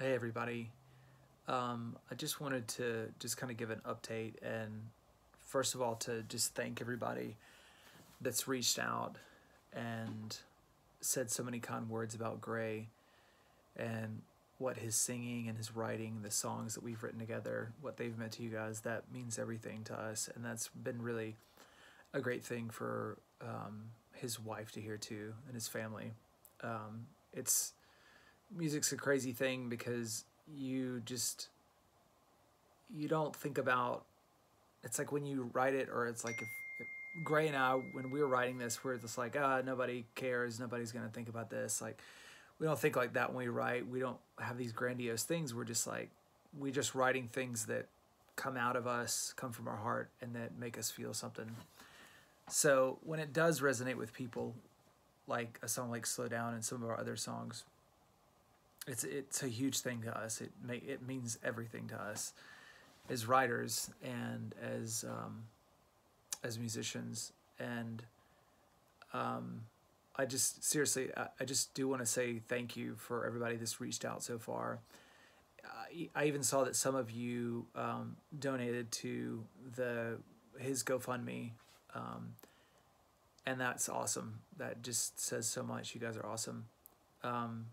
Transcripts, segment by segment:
Hey everybody. Um, I just wanted to just kind of give an update and first of all to just thank everybody that's reached out and said so many kind words about Gray and what his singing and his writing, the songs that we've written together, what they've meant to you guys, that means everything to us. And that's been really a great thing for um, his wife to hear too and his family. Um, it's music's a crazy thing because you just you don't think about it's like when you write it or it's like if, Gray and I when we were writing this we're just like ah nobody cares. Nobody's gonna think about this. Like we don't think like that when we write. We don't have these grandiose things. We're just like we're just writing things that come out of us come from our heart and that make us feel something. So when it does resonate with people like a song like slow down and some of our other songs it's it's a huge thing to us. It may, it means everything to us as writers and as um, as musicians. And um, I just seriously, I, I just do want to say thank you for everybody that's reached out so far. I, I even saw that some of you um, donated to the his GoFundMe. Um, and that's awesome. That just says so much. You guys are awesome. Um,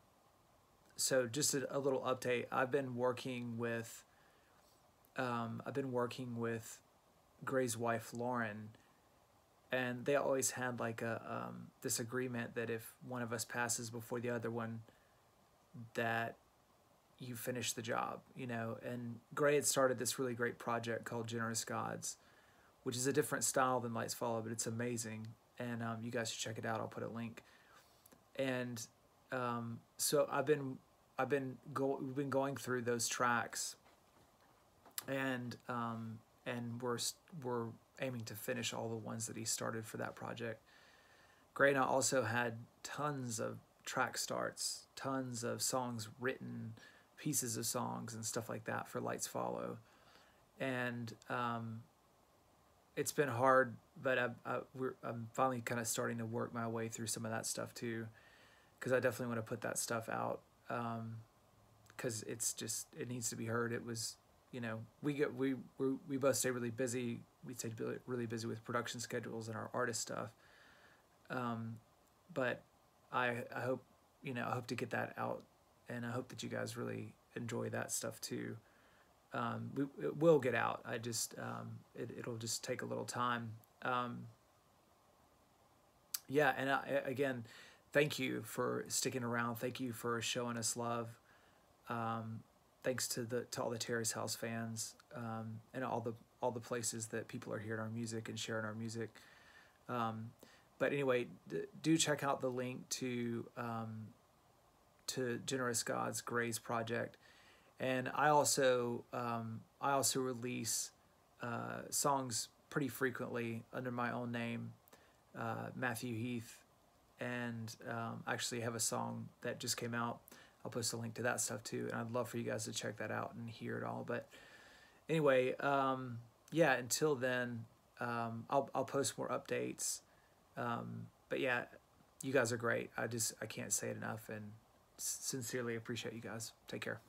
so just a, a, little update. I've been working with um, I've been working with Gray's wife Lauren, and they always had like a um, this agreement that if one of us passes before the other one, that you finish the job, you know. And Gray had started this really great project called Generous Gods, which is a different style than Lights Follow, but it's amazing. And um, you guys should check it out. I'll put a link. And um, so I've been I've been go we've been going through those tracks, and um, and we're we're aiming to finish all the ones that he started for that project. Grayna also had tons of track starts, tons of songs written, pieces of songs and stuff like that for Lights Follow, and um, it's been hard, but I, I, I'm finally kind of starting to work my way through some of that stuff too, because I definitely want to put that stuff out because um, it's just it needs to be heard. It was you know we get we we we both stay really busy. We stay really busy with production schedules and our artist stuff. Um, but I I hope you know I hope to get that out, and I hope that you guys really enjoy that stuff too. Um, we it will get out. I just um, it it'll just take a little time. Um, yeah, and I, again, thank you for sticking around. Thank you for showing us love. Um, thanks to the to all the Terrace House fans um, and all the all the places that people are hearing our music and sharing our music. Um, but anyway, do check out the link to um, to Generous Gods Gray's project, and I also um, I also release uh, songs pretty frequently under my own name, uh, Matthew Heath and um, actually have a song that just came out. I'll post a link to that stuff too, and I'd love for you guys to check that out and hear it all. But anyway, um, yeah, until then, um, I'll, I'll post more updates. Um, but yeah, you guys are great. I just I can't say it enough, and sincerely appreciate you guys. Take care.